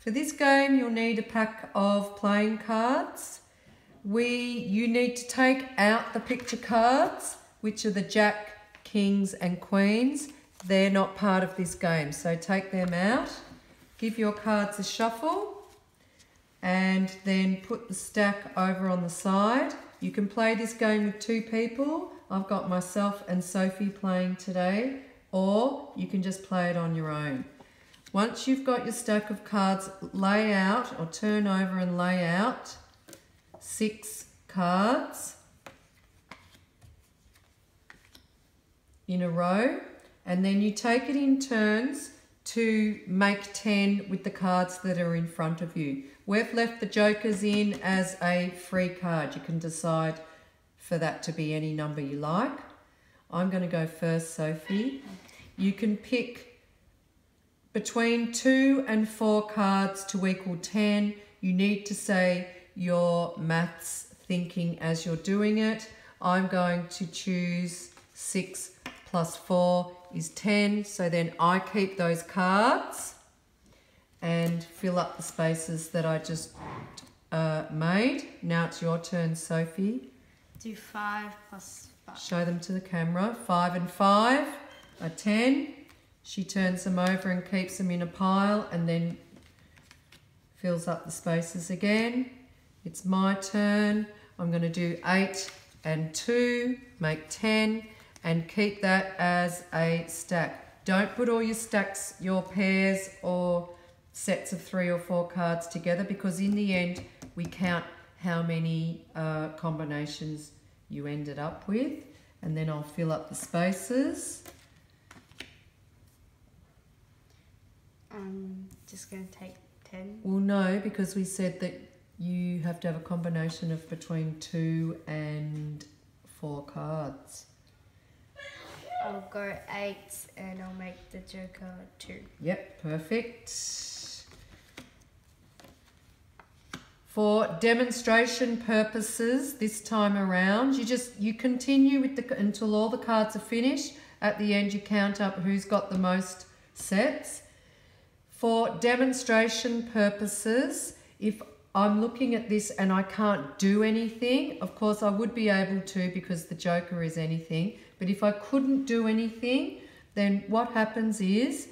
For this game, you'll need a pack of playing cards. We, you need to take out the picture cards, which are the Jack, Kings and Queens. They're not part of this game, so take them out. Give your cards a shuffle and then put the stack over on the side. You can play this game with two people. I've got myself and Sophie playing today, or you can just play it on your own. Once you've got your stack of cards, lay out or turn over and lay out six cards in a row, and then you take it in turns to make 10 with the cards that are in front of you. We've left the jokers in as a free card. You can decide for that to be any number you like. I'm going to go first, Sophie. You can pick between two and four cards to equal 10. You need to say your maths thinking as you're doing it. I'm going to choose six plus four is 10. So then I keep those cards and fill up the spaces that I just uh, made. Now it's your turn, Sophie. Do 5 plus 5. Show them to the camera. 5 and 5 are 10. She turns them over and keeps them in a pile and then fills up the spaces again. It's my turn. I'm going to do 8 and 2, make 10 and keep that as a stack. Don't put all your stacks, your pairs or sets of three or four cards together because in the end we count how many uh, combinations you ended up with and then I'll fill up the spaces. I'm just going to take 10. Well no because we said that you have to have a combination of between two and four cards. I'll go 8 and I'll make the joker 2. Yep, perfect. For demonstration purposes this time around, you just you continue with the until all the cards are finished. At the end you count up who's got the most sets. For demonstration purposes, if I'm looking at this and I can't do anything, of course I would be able to because the joker is anything, but if I couldn't do anything, then what happens is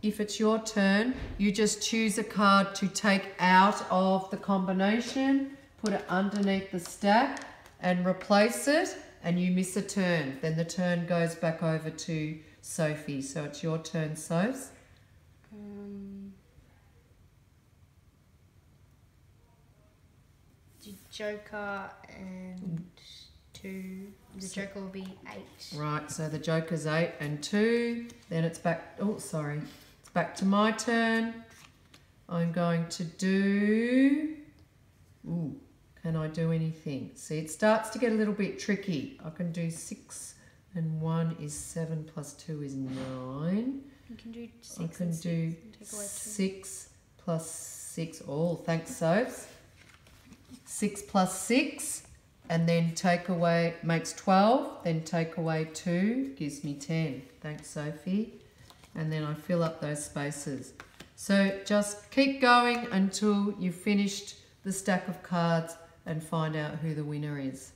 if it's your turn, you just choose a card to take out of the combination, put it underneath the stack and replace it and you miss a turn. Then the turn goes back over to Sophie. So it's your turn, Sophs. Um, joker and 2. The joker will be 8. Right, so the joker's 8 and 2. Then it's back, oh sorry, It's back to my turn. I'm going to do, ooh, can I do anything? See, it starts to get a little bit tricky. I can do six and one is seven plus two is nine. You can do six I can do six plus six. Oh, thanks, Sophs. Six plus six and then take away, makes 12, then take away two, gives me 10. Thanks, Sophie and then I fill up those spaces. So just keep going until you've finished the stack of cards and find out who the winner is.